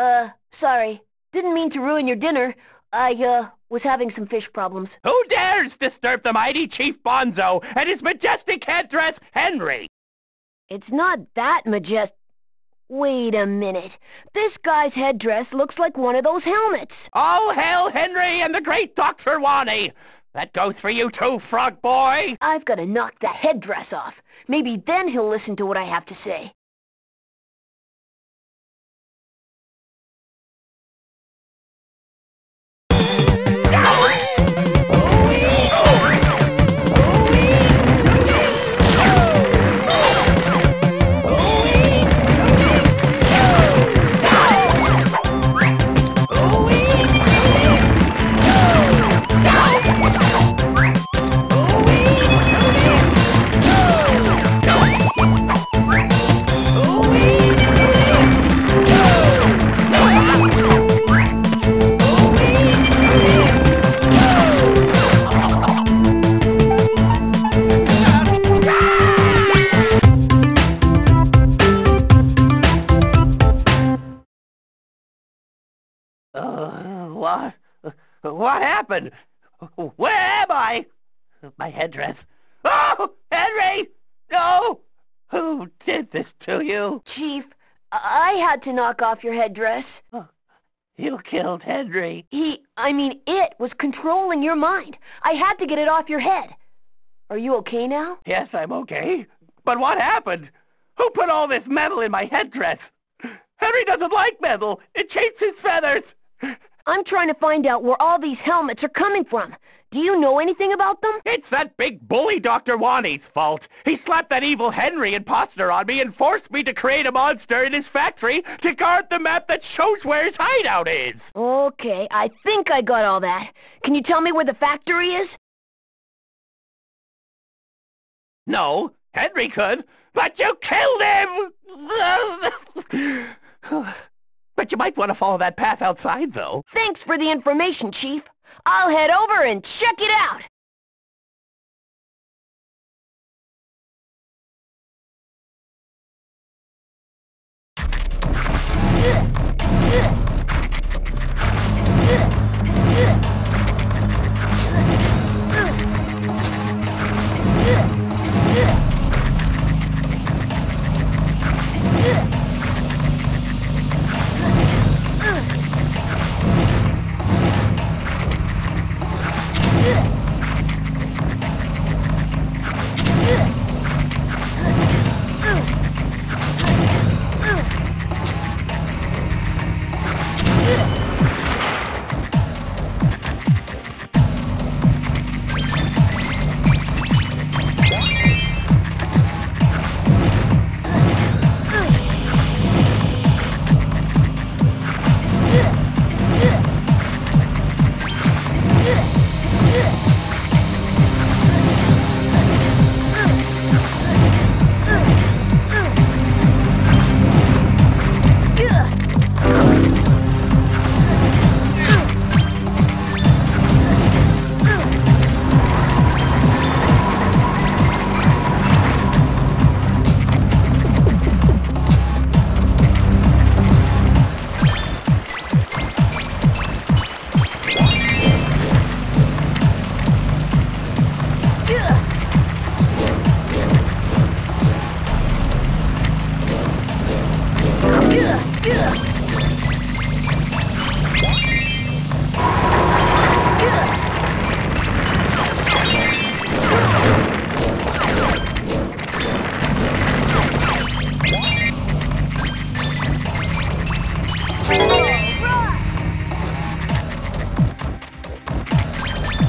Uh, sorry. Didn't mean to ruin your dinner. I, uh, was having some fish problems. Who dares disturb the mighty Chief Bonzo and his majestic headdress, Henry? It's not that majest... Wait a minute. This guy's headdress looks like one of those helmets. All hail Henry and the great Dr. Wani! That goes for you too, frog boy! I've got to knock that headdress off. Maybe then he'll listen to what I have to say. What happened? Where am I? My headdress. Oh, Henry! No! Who did this to you? Chief, I had to knock off your headdress. Oh, you killed Henry. He, I mean it, was controlling your mind. I had to get it off your head. Are you okay now? Yes, I'm okay. But what happened? Who put all this metal in my headdress? Henry doesn't like metal. It shapes his feathers. I'm trying to find out where all these helmets are coming from. Do you know anything about them? It's that big bully Dr. Wani's fault. He slapped that evil Henry imposter on me and forced me to create a monster in his factory to guard the map that shows where his hideout is. Okay, I think I got all that. Can you tell me where the factory is? No, Henry could, but you killed him! might want to follow that path outside, though. Thanks for the information, Chief. I'll head over and check it out! Ugh.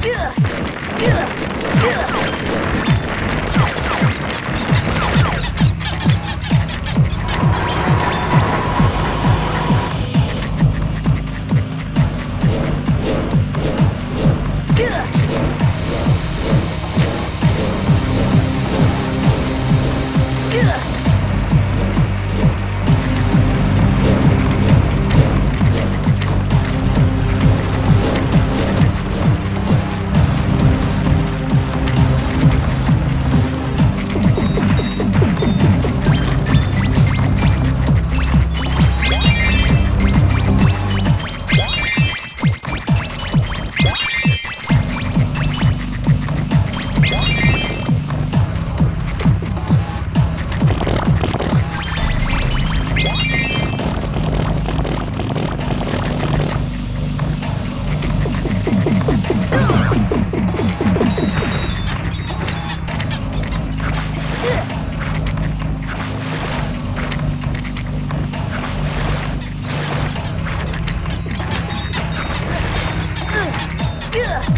Ugh! Ugh!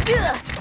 Yeah.